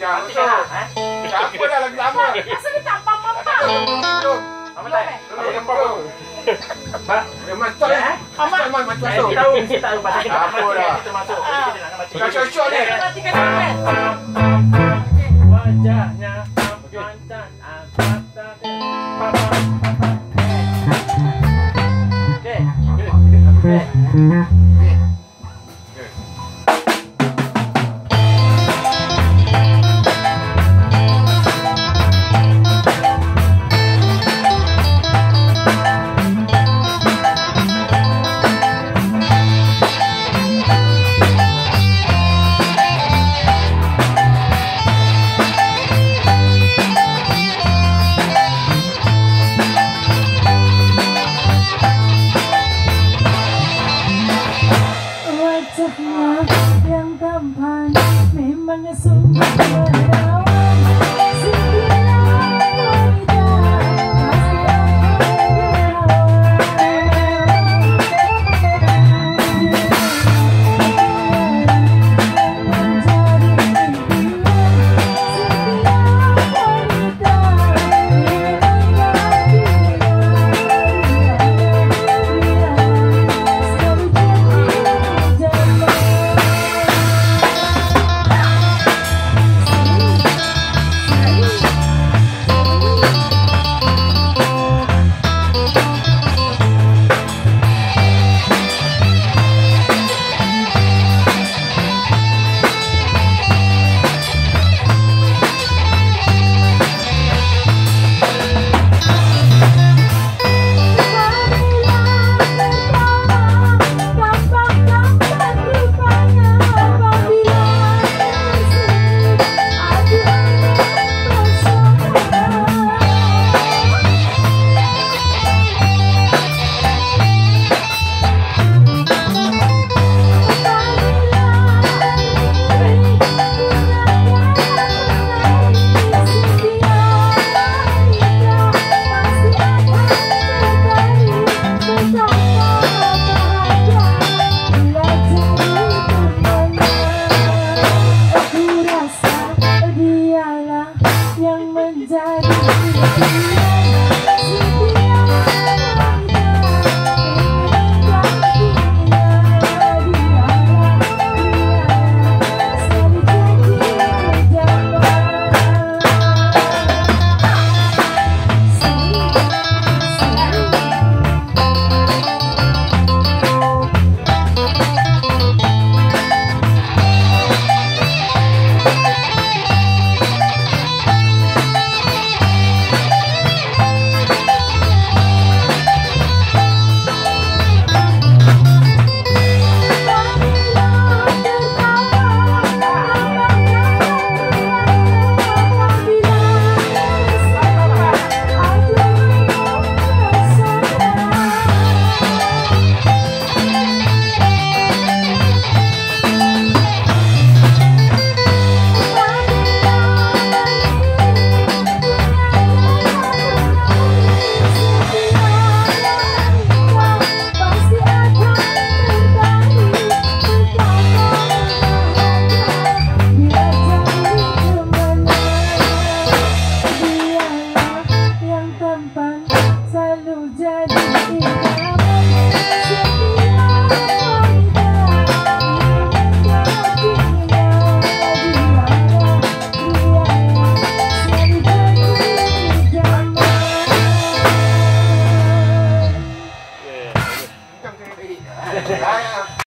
jangan Mati masuk. dah, eh? Siapa dah lagi lama? Masa dia tak pam, pam, pam. Apa tak? Belum nampak. Pak, Memang tak eh. Amat. Memang mati saya masuk. tahu mesti tak pasal kita Apa mati, dah? kita masuk. Jadi kita nak mati. Kau cocok ni. Dia matikan tangan. Wajahnya mantan mata papa Wajahnya yang tampan memang sungguh merawat Thank you.